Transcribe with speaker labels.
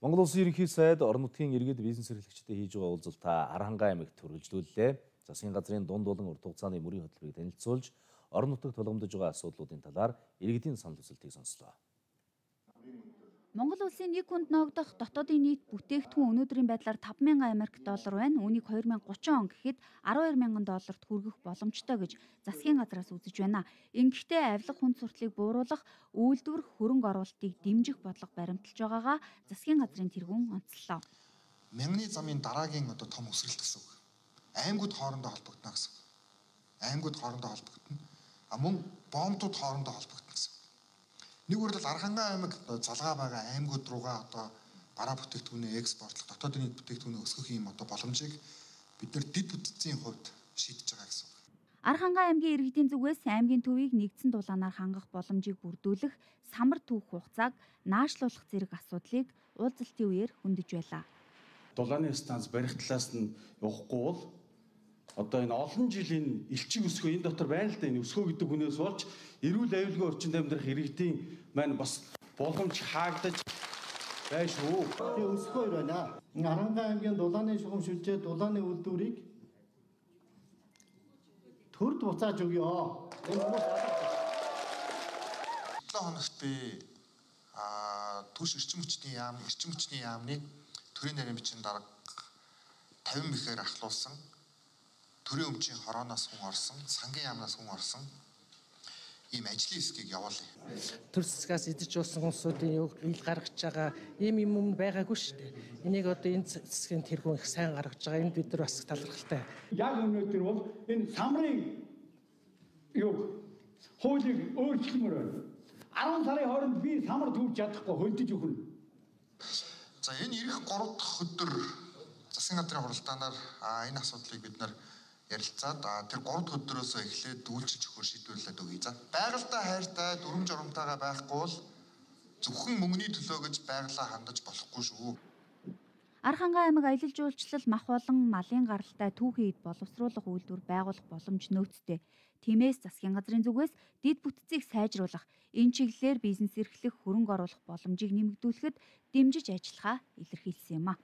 Speaker 1: Монгол Улсын ерөнхий сайд орон нутгийн иргэд бизнес эрхлэгчдэд хийж байгаа уулзалтаа Аранхай аймагт хүргэлжлүүллээ. Засгийн газрын дунд болон урт хугацааны мөрийн хөтөлбөрийг танилцуулж, орон нутагт тулгамдж байгаа асуудлуудын талаар иргэдийн санал хүсэлтийг сонслоо.
Speaker 2: Монгол улсын нэг хүнд ногдох дотоодын нийт бүтээгдэхүүн өнөөдрийн байдлаар 5000 Америк доллар байна. Үүнийг 2030 он гэхэд 12000 долларт хүргэх боломжтой гэж засгийн газраас үзэж байна. Ингэхдээ авилга хүнд суртлыг бууруулах, үйлдвэр хөрөнгө оруулалтыг дэмжих бодлого баримталж байгаагаа засгийн газрын тэргүүн онцлоо.
Speaker 3: Мянганы замын дараагийн одоо том өсрэлт гэсэн үг. Аймагуд хоорондоо холбогдно гэсэн. Аймагуд хоорондоо холбогдно. А мөн боомтууд хоорондоо холбогдно гэсэн. Нэг үрээл Архангай аймаг залгаа байгаа аймагуд руугаа одоо бараа бүтээгдэхүүнээ экспортлох, дотоодын нийт бүтээгдэхүүнээ өсгөх юм одоо боломжийг бид нар дид бүтцийн хувьд шийдэж байгаа гэсэн үг.
Speaker 2: Архангай аймгийн иргэдийн зүгээс аймгийн төвийг нэгдсэн дулаанаар хангах боломжийг бүрдүүлэх, самар түүх хугацааг наашлуулах зэрэг асуудлыг уулзалтын үеэр хөндөж байлаа.
Speaker 4: Дулааны станц барих талаас нь явахгүй бол одоо энэ олон жилийн элчиг өсгөө энэ дотор байна л да энэ өсгөө гэдэг хүнээс болж эрүүл аюулгүй орчинд амьдрах иргэдийн маань бас боломж хаагдаж байна шүү.
Speaker 5: Тэгээ өсгөө байна. Арангай аймгийн дулааны шугам шүлжээ дулааны үйлдвэрийг төр буцааж өгье. Энэ хүмүүс
Speaker 3: 7 хоногт би а түш эрчим хүчний яам, эрчим хүчний яамны төрийн нарийн бичгийн дарга 50 мэхээр ахлуулсан төрийн өмчийн хорооноос хүн орсон, сангийн яамнаас хүн орсон ийм ажлын хэсгийг явуулъя.
Speaker 6: Төр засгаас идэж уусан хүмүүсийн юу ил гаргаж байгаа ийм юм юм байгаагүй шүү дээ. Энийг одоо энэ засгийн тэргүүн их сайн гаргаж байгаа. Энд бид нар бас талархалтай.
Speaker 7: Яг өнөөдөр бол энэ самрын юу хуулийг өөрчлөмөр байна. 10 сарын хооронд би самар түүж чадахгүй хөлдөж өгнө.
Speaker 3: За энэ ирэх 3 дахь өдөр засгийн газрын хуралдаанаар энэ асуудлыг бид нар ярилцаад тэр 3 дахь өдрөөс эхлээд дүүлчилж өгөхөөр шийдвэрлээд өгье. За байгальтай хайртай дүрм журамтайгаа байхгүй бол зөвхөн мөнгөний төлөө гэж байгалаа хандаж болохгүй шүү.
Speaker 2: Архангай аймаг аялал жуулчлал мах болон малын гаралтай түүхийд боловсруулах үйлдвэр байгуулах боломж нөөцтэй. Тиймээс засгийн газрын зүгээс дид бүтцийг сайжруулах, энэ чиглэлээр бизнес эрхлэх хөрөнгө оруулах боломжийг нэмэгдүүлэхэд дэмжиж ажиллахаа илэрхийлсэн юм а.